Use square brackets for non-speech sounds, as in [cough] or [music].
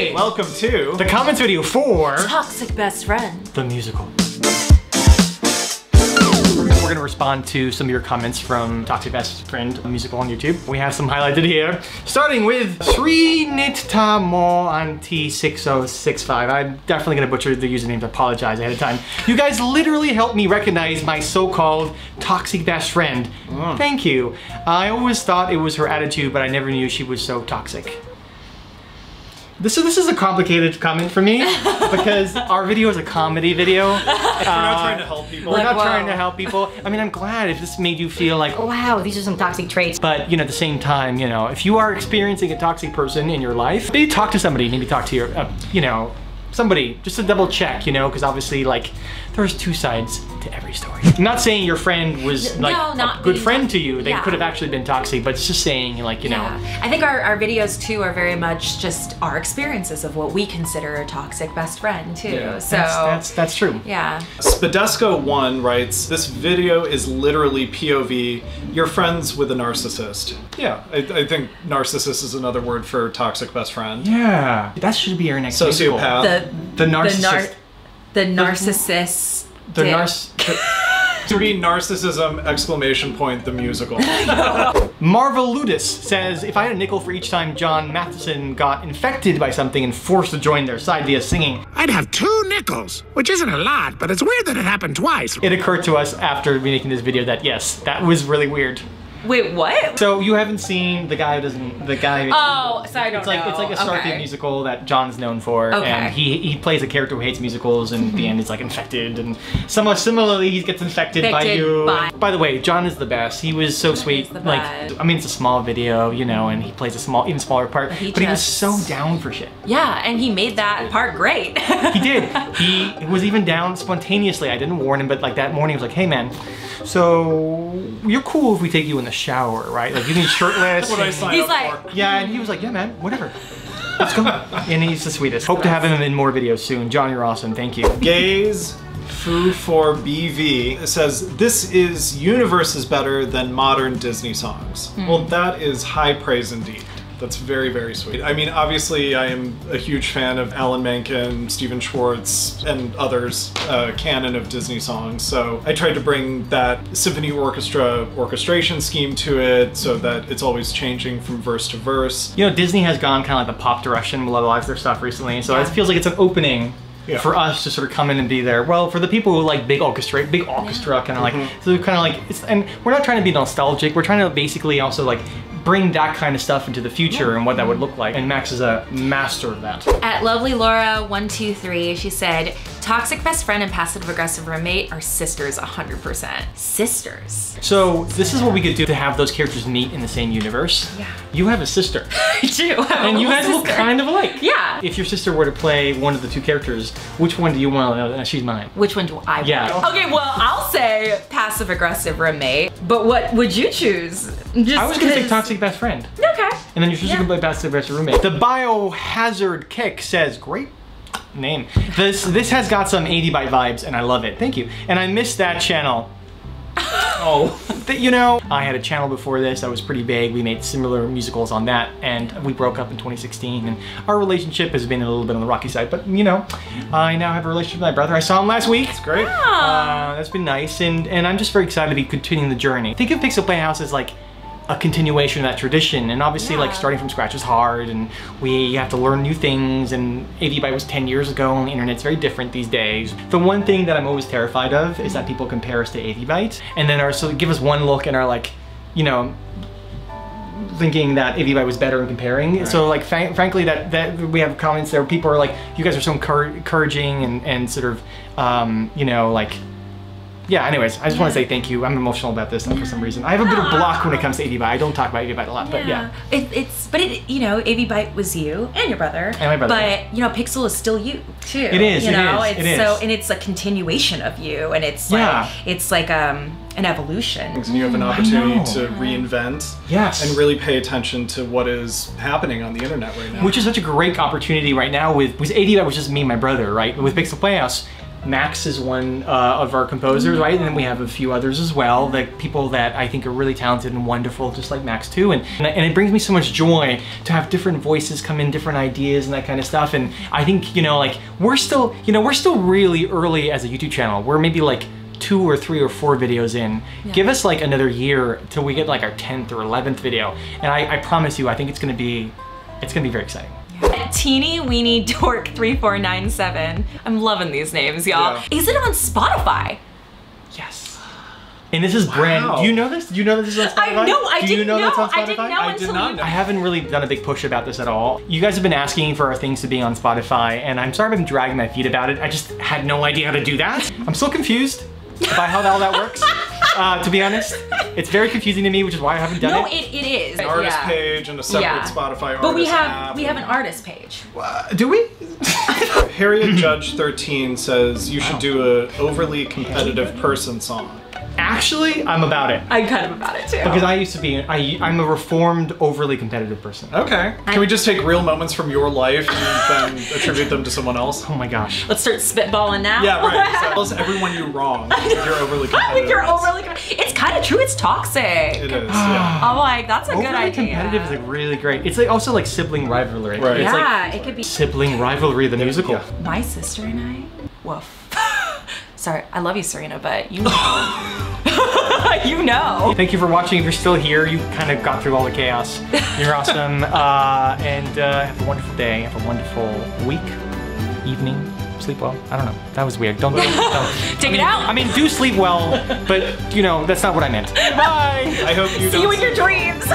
Hey, welcome to the comments video for Toxic best friend. the musical. We're gonna respond to some of your comments from Toxic Best Friend musical on YouTube. We have some highlighted here, starting with Sri Nittamo Anti 6065. I'm definitely gonna butcher the username. Apologize ahead of time. You guys literally helped me recognize my so-called toxic best friend. Mm. Thank you. I always thought it was her attitude, but I never knew she was so toxic. This is, this is a complicated comment for me [laughs] because our video is a comedy video. [laughs] We're not trying to help people. We're Like, not trying to help people. I mean, I'm glad if this made you feel like, oh, Wow, these are some toxic traits. but you know, at the same time, you know, if you are experiencing a toxic person in your life, maybe talk to somebody, maybe talk to your, uh, you know, somebody just to double check, you know, because obviously, like, there's two sides to every story. I'm [laughs] not saying your friend was No, like not a good friend to you. They Yeah. could have actually been toxic, but it's just saying, like, you know, I think our, our videos too are very much just our experiences of what we consider a toxic best friend too. Yeah. so that's, that's that's true. yeah. Spadesco1 writes, This video is literally POV. You're friends with a narcissist. Yeah, I, I think narcissist is another word for toxic best friend. Yeah, that should be our next musical. Sociopath. The The narcissist. the, nar- the narcissist. The dip. narc. Three narcissism exclamation point the musical. [laughs] Marvel Ludus says, if I had a nickel for each time Jon Matteson got infected by something and forced to join their side via singing, I'd have two nickels, which isn't a lot, but it's weird that it happened twice. it occurred to us after making this video that yes, that was really weird. Wait, what? So you haven't seen the guy who doesn't, the guy who, Oh, so I don't it's like it's like a StarKid Okay. musical that Jon's known for, Okay. and he he plays a character who hates musicals, and at the [laughs] end he's like infected, and somewhat similarly he gets infected, by you. by- By the way, Jon is the best. He was so sweet. Like best. I mean, it's a small video, you know, and he plays a small, even smaller part, he but he was so down for shit. Yeah, and he made that part great. He did. [laughs] He was even down spontaneously. I didn't warn him, but like that morning, he was like, "Hey, man, so you're cool if we take you in the shower, right? Like you can be shirtless." [laughs] what I and- signed He's up like- for. Yeah, and he was like, "Yeah, man, whatever. Let's go." and he's the sweetest. Hope to have him in more videos soon. Jon, you're awesome. Thank you. Gaze Foo for BV says this is universe is better than modern Disney songs. Hmm. Well, that is high praise indeed. That's very, very sweet. I mean, obviously, I am a huge fan of Alan Menken, Stephen Schwartz, and others, uh, canon of Disney songs. So I tried to bring that symphony orchestra orchestration scheme to it so that it's always changing from verse to verse. You know, Disney has gone kind of like the pop direction with a lot of their stuff recently, so it feels like it's an opening. Yeah. For us to sort of come in and be there, well, for the people who like big orchestra, big orchestra, kind of like, so kind of like, it's, and we're not trying to be nostalgic. We're trying to basically also like bring that kind of stuff into the future and what that would look like. And Max is a master of that. At Lovely Laura one two three, she said, "Toxic best friend and passive aggressive roommate are sisters, hundred percent. Sisters. So this is what we could do to have those characters meet in the same universe. Yeah. You have a sister, [laughs] I do. and you guys look kind of alike. Yeah. If your sister were to play one of the two characters, which one do you want? to know? She's mine. Which one do I want? Yeah. Okay, well, I'll say passive aggressive roommate. But what would you choose? Just I was gonna say 'cause- toxic best friend. Okay. And then your sister Yeah. can play passive aggressive roommate. The biohazard kick says, great name. This this has got some AV Byte vibes and I love it. Thank you. And I missed that channel. Oh, [laughs] you know, I had a channel before this that was pretty big. We made similar musicals on that, and we broke up in 2016. And our relationship has been a little bit on the rocky side, but you know, I now have a relationship with my brother. I saw him last week. It's great. Uh, that's been nice, and and I'm just very excited to be continuing the journey. Think of Pixel Playhouse as like a continuation of that tradition, and obviously like starting from scratch is hard, and we have to learn new things. And AV Byte was 10 years ago, and the internet's very different these days. The one thing that I'm always terrified of is that people compare us to AV Byte, and then are so give us one look and are like, you know, thinking that AV Byte was better in comparing. So like fa- frankly that that we have comments there. People are like, you guys are so encouraging and and sort of um, you know like. Yeah, anyways, I just want to say thank you. I'm emotional about this for some reason. I have a bit of block when it comes to AV Byte. I don't talk about AV Byte a lot, but yeah. It, it's but it you know AV Byte was you and your brother And my brother. but you know Pixel is still you too It is, you it know is, it's it so is. and it's a continuation of you and it's Yeah. like it's like um an evolution and you have an opportunity to reinvent Yes. and really pay attention to what is happening on the internet right now. which is such a great opportunity right now with with AD that was just me and my brother right with Pixel Playhouse Max is one uh, of our composers, right? And then we have a few others as well, like people that I think are really talented and wonderful, just like Max too. And and it brings me so much joy to have different voices come in, different ideas and that kind of stuff. And I think you know, like we're still, you know, we're still really early as a YouTube channel. We're maybe like two or three or four videos in. Give us like another year till we get like our 10th or 11th video. And I, I promise you, I think it's gonna be, it's gonna be very exciting. Teeny Weeny Dork 3497. I'm loving these names, y'all. Yeah. Is it on Spotify? Yes. And this is brand, Wow. do you know this? Do you know this is on Spotify? I know, I do didn't you know, know. that's on I didn't know I did until not know. I haven't really done a big push about this at all. You guys have been asking for our things to be on Spotify, and I'm sorry I've been dragging my feet about it. I just had no idea how to do that. I'm still confused by how all that works. Uh, to be honest, it's very confusing to me, which is why I haven't done No, it. it, it is. An artist yeah. page and a separate Yeah. Spotify But we have app we have an artist page. Uh, do we? [laughs] Harriet [clears throat] Judge 13 says you should do a overly competitive person song. Actually, I'm about it. I'm kind of about it too. Because I used to be, I, I'm a reformed, overly competitive person. Okay. Can we just take real moments from your life and then [laughs] attribute them to someone else? Oh my gosh. Let's start spitballing now. Yeah, right. [laughs] So tells everyone you wrong if you're overly [laughs] competitive. You're overly. competitive. It's kind of true. It's toxic. It is, yeah. I'm like, that's a good Overly idea. competitive is like really great. It's like also like sibling rivalry. Right. It's like yeah, it could be. sibling rivalry, the musical. yeah. My sister and I. Woof. Sorry, I love you, Serena, but you know. [laughs] you know. Thank you for watching. If you're still here, you kind of got through all the chaos. You're [laughs] awesome. Uh, and uh, have a wonderful day. Have a wonderful week, evening. Sleep well. I don't know. That was weird. Don't. don't [laughs] Take I it out. I mean, do sleep well, but you know that's not what I meant. Bye. I hope you See you in your dreams.